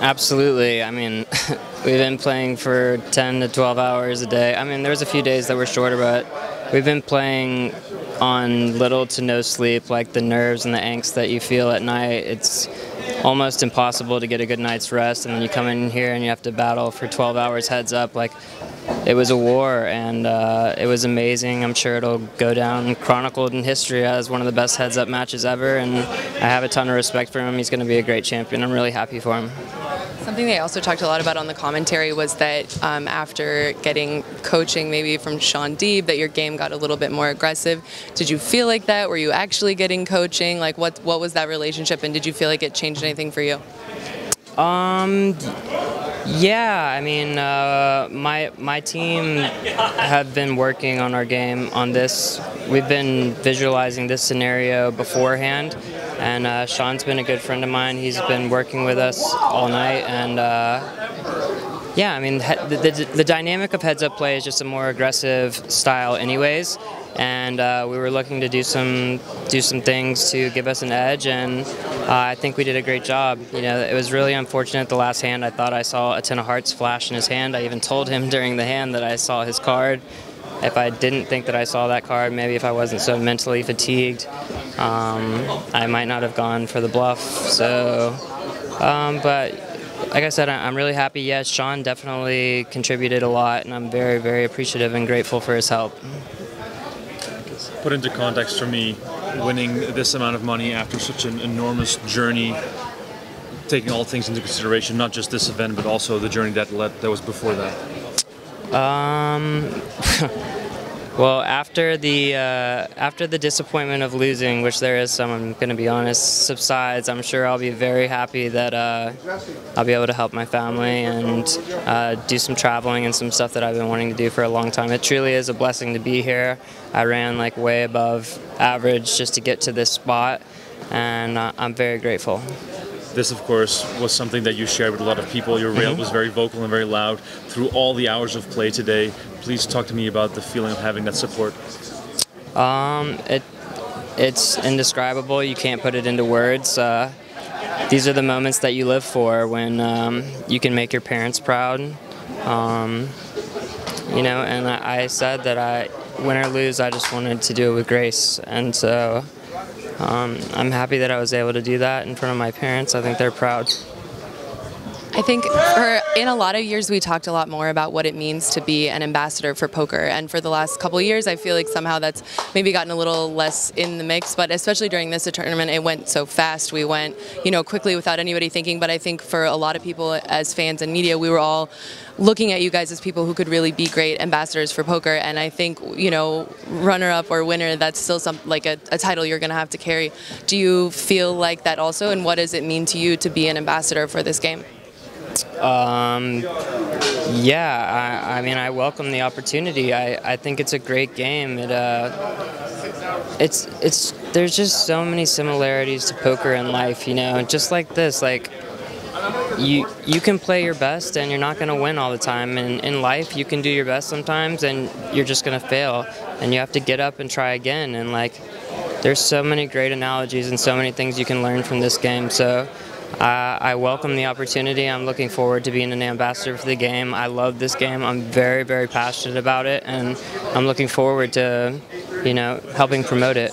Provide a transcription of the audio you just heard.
absolutely. I mean, we've been playing for 10 to 12 hours a day. I mean, there's a few days that were shorter, but we've been playing on little to no sleep, like the nerves and the angst that you feel at night. It's almost impossible to get a good night's rest, and then you come in here and you have to battle for 12 hours heads up. Like it was a war, and uh, it was amazing. I'm sure it'll go down chronicled in history as one of the best heads up matches ever, and I have a ton of respect for him. He's going to be a great champion. I'm really happy for him. Something they also talked a lot about on the commentary was that um, after getting coaching maybe from Shaun Deeb, that your game got a little bit more aggressive. Did you feel like that? Were you actually getting coaching? Like what what was that relationship, and did you feel like it changed anything for you? Um, yeah, I mean, uh, my my team have been working on our game on this. We've been visualizing this scenario beforehand, and uh, Shaun's been a good friend of mine. He's been working with us all night, and uh, yeah, I mean, the, the, the dynamic of heads up play is just a more aggressive style, anyways and uh, we were looking to do some do some things to give us an edge, and uh, I think we did a great job. You know, it was really unfortunate the last hand. I thought I saw a ten of hearts flash in his hand. I even told him during the hand that I saw his card. If I didn't think that I saw that card, maybe if I wasn't so mentally fatigued, um, I might not have gone for the bluff. So, um, but like I said, I'm really happy. Yes, Shaun definitely contributed a lot, and I'm very, very appreciative and grateful for his help put into context for me, winning this amount of money after such an enormous journey, taking all things into consideration, not just this event, but also the journey that led that was before that? Um, Well, after the uh, after the disappointment of losing, which there is some, I'm going to be honest, subsides, I'm sure I'll be very happy that uh, I'll be able to help my family and uh, do some traveling and some stuff that I've been wanting to do for a long time. It truly is a blessing to be here. I ran like way above average just to get to this spot, and uh, I'm very grateful. This, of course, was something that you shared with a lot of people. Your rail mm-hmm. was very vocal and very loud through all the hours of play today. Please talk to me about the feeling of having that support. Um, it, it's indescribable. You can't put it into words. Uh, these are the moments that you live for when um, you can make your parents proud. Um, you know, and I, I said that I, win or lose, I just wanted to do it with grace, and so um, I'm happy that I was able to do that in front of my parents. I think they're proud. I think for in a lot of years we talked a lot more about what it means to be an ambassador for poker. And for the last couple years I feel like somehow that's maybe gotten a little less in the mix. But especially during this tournament it went so fast. We went you know quickly without anybody thinking. But I think for a lot of people as fans and media we were all looking at you guys as people who could really be great ambassadors for poker. And I think you know runner up or winner that's still some like a, a title you're gonna have to carry. Do you feel like that also? And what does it mean to you to be an ambassador for this game um, yeah, I, I, mean, I welcome the opportunity. I, I think it's a great game. It, uh, it's, it's, there's just so many similarities to poker in life, you know, just like this, like, you you can play your best and you're not going to win all the time. And in life you can do your best sometimes and you're just going to fail. And you have to get up and try again. And like there's so many great analogies and so many things you can learn from this game. So uh, I welcome the opportunity. I'm looking forward to being an ambassador for the game. I love this game. I'm very, very passionate about it, and I'm looking forward to, you know, helping promote it.